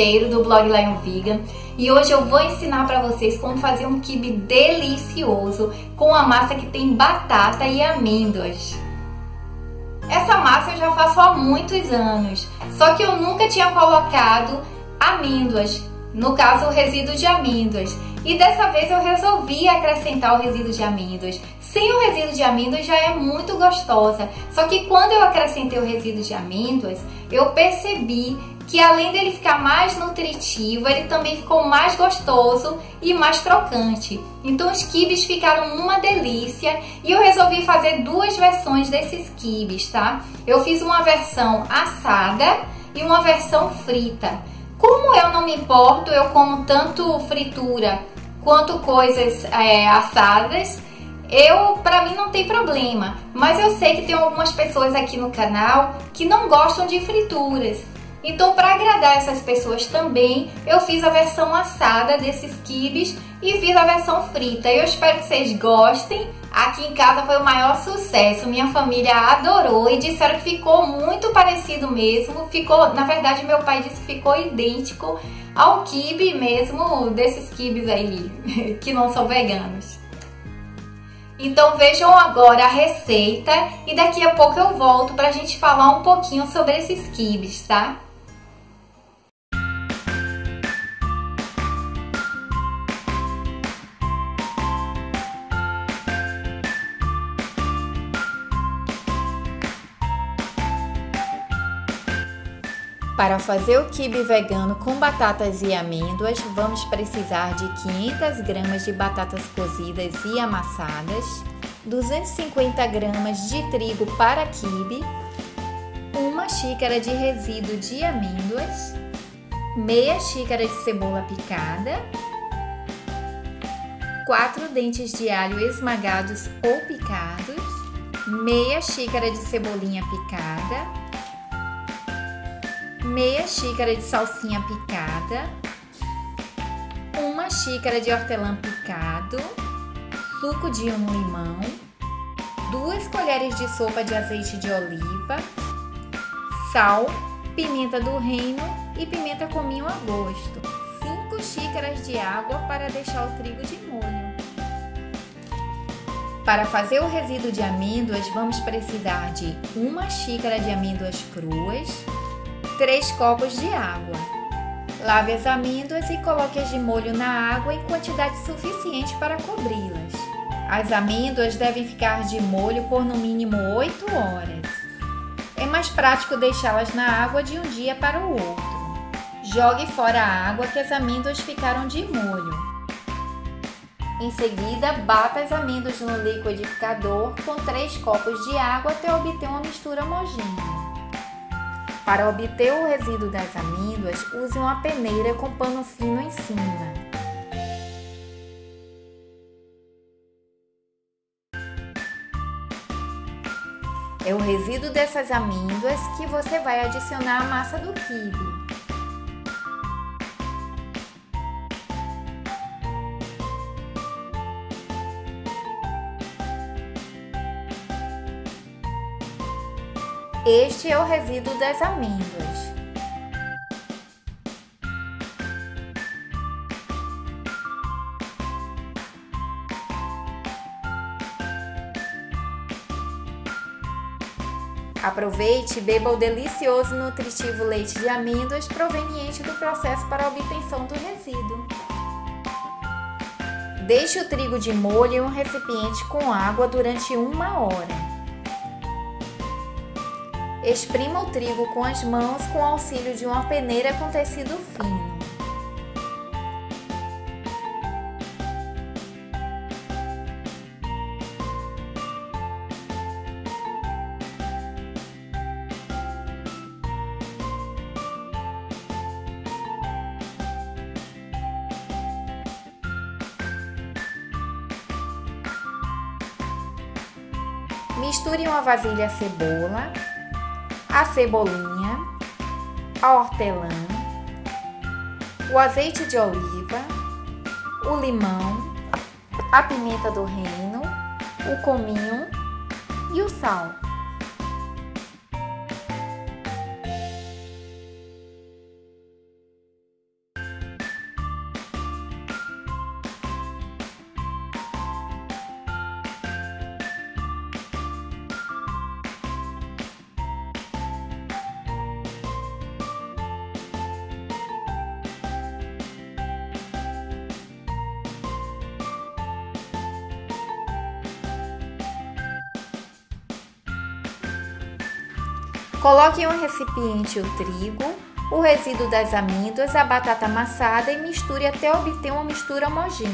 Monteiro do blog Lion Vegan e hoje eu vou ensinar para vocês como fazer um quibe delicioso com a massa que tem batata e amêndoas. Essa massa eu já faço há muitos anos, só que eu nunca tinha colocado amêndoas, no caso o resíduo de amêndoas. E dessa vez eu resolvi acrescentar o resíduo de amêndoas. Sem o resíduo de amêndoas já é muito gostosa. Só que quando eu acrescentei o resíduo de amêndoas, eu percebi que além dele ficar mais nutritivo, ele também ficou mais gostoso e mais crocante. Então os quibes ficaram uma delícia e eu resolvi fazer duas versões desses quibes, tá? Eu fiz uma versão assada e uma versão frita. Como eu não me importo, eu como tanto fritura quanto coisas é, assadas, eu, para mim não tem problema, mas eu sei que tem algumas pessoas aqui no canal que não gostam de frituras. Então, para agradar essas pessoas também, eu fiz a versão assada desses quibes e fiz a versão frita. Eu espero que vocês gostem. Aqui em casa foi o maior sucesso. Minha família adorou e disseram que ficou muito parecido mesmo. Ficou, na verdade, meu pai disse que ficou idêntico ao quibe mesmo desses quibes aí que não são veganos. Então vejam agora a receita e daqui a pouco eu volto para a gente falar um pouquinho sobre esses quibes, tá? Para fazer o quibe vegano com batatas e amêndoas, vamos precisar de 500 gramas de batatas cozidas e amassadas, 250 gramas de trigo para quibe, uma xícara de resíduo de amêndoas, meia xícara de cebola picada, 4 dentes de alho esmagados ou picados, meia xícara de cebolinha picada, meia xícara de salsinha picada, uma xícara de hortelã picado, suco de um limão, duas colheres de sopa de azeite de oliva, sal, pimenta do reino e pimenta cominho a gosto, 5 xícaras de água para deixar o trigo de molho. Para fazer o resíduo de amêndoas, vamos precisar de uma xícara de amêndoas cruas, 3 copos de água. Lave as amêndoas e coloque-as de molho na água em quantidade suficiente para cobri-las. As amêndoas devem ficar de molho por no mínimo 8 horas. É mais prático deixá-las na água de um dia para o outro. Jogue fora a água que as amêndoas ficaram de molho. Em seguida, bata as amêndoas no liquidificador com 3 copos de água até obter uma mistura homogênea. Para obter o resíduo das amêndoas, use uma peneira com pano fino em cima. É o resíduo dessas amêndoas que você vai adicionar à massa do quibe. Este é o resíduo das amêndoas. Aproveite e beba o delicioso e nutritivo leite de amêndoas proveniente do processo para a obtenção do resíduo. Deixe o trigo de molho em um recipiente com água durante uma hora. Exprima o trigo com as mãos com auxílio de uma peneira com tecido fino. Misture em uma vasilha cebola, a cebolinha, a hortelã, o azeite de oliva, o limão, a pimenta do reino, o cominho e o sal. Coloque em um recipiente o trigo, o resíduo das amêndoas, a batata amassada e misture até obter uma mistura homogênea.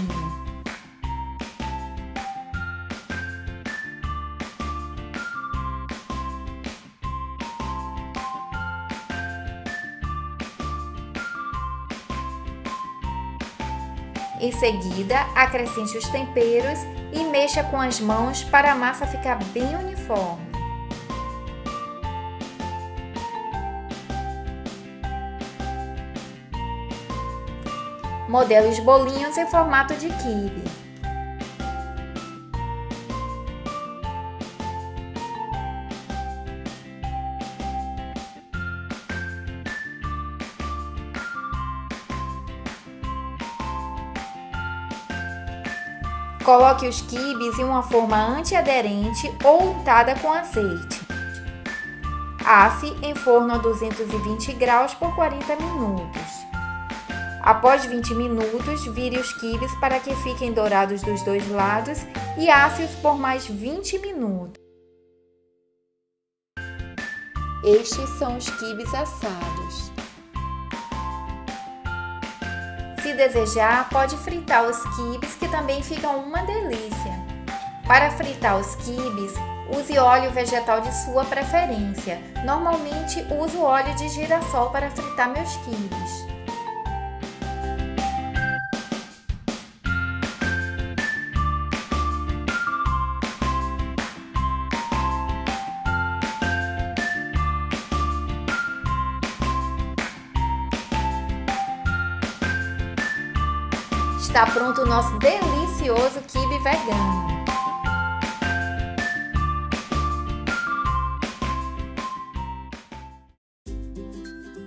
Em seguida, acrescente os temperos e mexa com as mãos para a massa ficar bem uniforme. Modele os bolinhos em formato de quibe. Coloque os quibes em uma forma antiaderente ou untada com azeite. Asse em forno a 220 graus por 40 minutos. Após 20 minutos, vire os quibes para que fiquem dourados dos dois lados e asse-os por mais 20 minutos. Estes são os quibes assados. Se desejar, pode fritar os quibes que também ficam uma delícia. Para fritar os quibes, use óleo vegetal de sua preferência. Normalmente uso óleo de girassol para fritar meus quibes. Está pronto o nosso delicioso kibe vegano.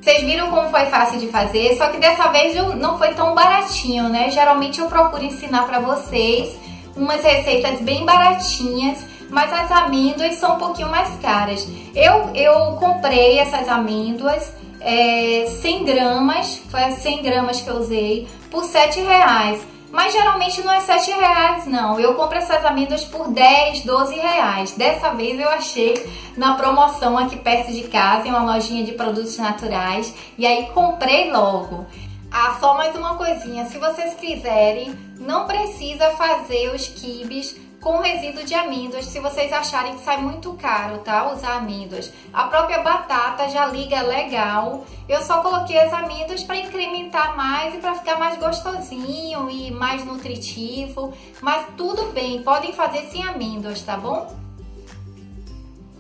Vocês viram como foi fácil de fazer, só que dessa vez não foi tão baratinho, né? Geralmente eu procuro ensinar para vocês umas receitas bem baratinhas, mas as amêndoas são um pouquinho mais caras. Eu, eu comprei essas amêndoas é, 100 gramas, foi as 100 gramas que eu usei, por 7 reais. Mas geralmente não é 7 reais, não. Eu compro essas amêndoas por 10, 12 reais. Dessa vez eu achei na promoção aqui perto de casa, em uma lojinha de produtos naturais. E aí comprei logo. Ah, só mais uma coisinha. Se vocês quiserem, não precisa fazer os quibes com resíduo de amêndoas, se vocês acharem que sai muito caro, tá? Usar amêndoas. A própria batata já liga legal. Eu só coloquei as amêndoas para incrementar mais e para ficar mais gostosinho e mais nutritivo. Mas tudo bem, podem fazer sem amêndoas, tá bom?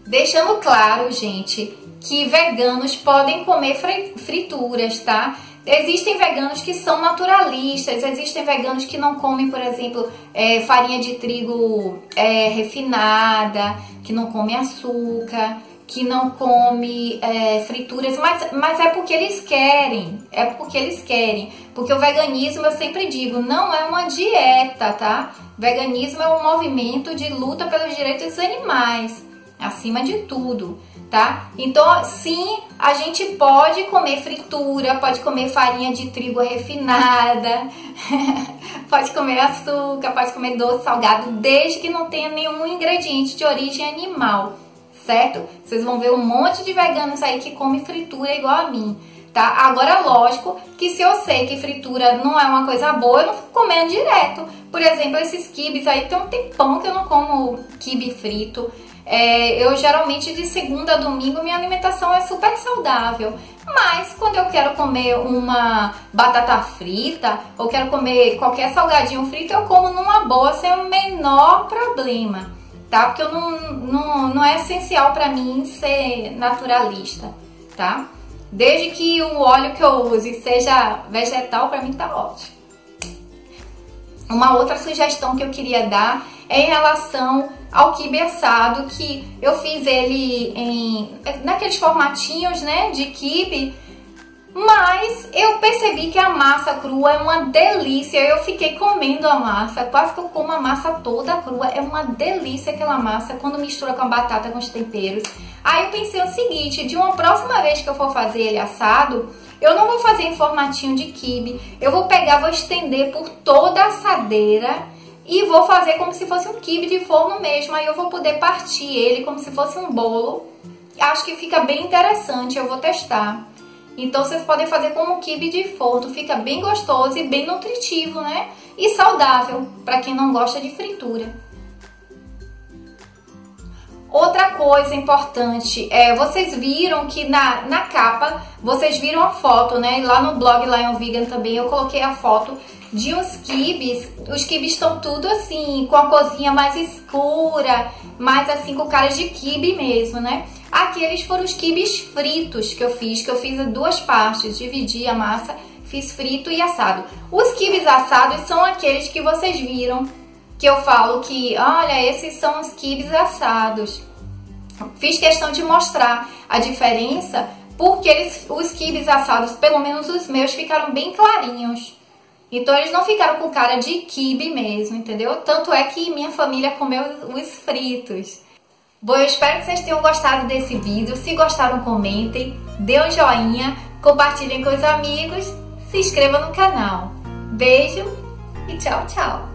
Deixando claro, gente, que veganos podem comer frituras, tá? Existem veganos que são naturalistas, existem veganos que não comem, por exemplo, é, farinha de trigo é, refinada, que não come açúcar, que não come é, frituras, mas, mas é porque eles querem, é porque eles querem. Porque o veganismo, eu sempre digo, não é uma dieta, tá? Veganismo é um movimento de luta pelos direitos dos animais, acima de tudo tá? Então, sim, a gente pode comer fritura, pode comer farinha de trigo refinada, pode comer açúcar, pode comer doce salgado, desde que não tenha nenhum ingrediente de origem animal, certo? Vocês vão ver um monte de veganos aí que come fritura igual a mim. Tá? Agora, lógico que se eu sei que fritura não é uma coisa boa, eu não fico comendo direto. Por exemplo, esses quibes aí, tem um tempão que eu não como quibe frito. É, eu geralmente de segunda a domingo minha alimentação é super saudável. Mas quando eu quero comer uma batata frita ou quero comer qualquer salgadinho frito, eu como numa boa sem o menor problema, tá? Porque eu não, não, não é essencial para mim ser naturalista, tá? Desde que o óleo que eu use seja vegetal, para mim tá ótimo. Uma outra sugestão que eu queria dar é em relação ao quibe assado, que eu fiz ele em naqueles formatinhos, né, de quibe, mas eu percebi que a massa crua é uma delícia. Eu fiquei comendo a massa, quase que eu como a massa toda crua. É uma delícia aquela massa quando mistura com a batata, com os temperos. Aí eu pensei o seguinte, de uma próxima vez que eu for fazer ele assado, eu não vou fazer em formatinho de quibe. Eu vou pegar, vou estender por toda a assadeira e vou fazer como se fosse um quibe de forno mesmo. Aí eu vou poder partir ele como se fosse um bolo acho que fica bem interessante, eu vou testar. Então vocês podem fazer como quibe de forno, fica bem gostoso e bem nutritivo, né? E saudável para quem não gosta de fritura. Outra coisa importante, é, vocês viram que na, na capa, vocês viram a foto, né? Lá no blog Lion Vegan também eu coloquei a foto de uns quibes. Os quibes estão tudo assim, com a cozinha mais escura, mais assim com cara de quibe mesmo, né? Aqui eles foram os quibes fritos que eu fiz, que eu fiz em duas partes, dividi a massa, fiz frito e assado. Os quibes assados são aqueles que vocês viram, que eu falo que, olha, esses são os quibes assados. Fiz questão de mostrar a diferença, porque eles, os quibes assados, pelo menos os meus, ficaram bem clarinhos. Então eles não ficaram com cara de quibe mesmo, entendeu? Tanto é que minha família comeu os fritos. Bom, eu espero que vocês tenham gostado desse vídeo. Se gostaram, comentem, dê um joinha, compartilhem com os amigos, se inscreva no canal. Beijo e tchau, tchau!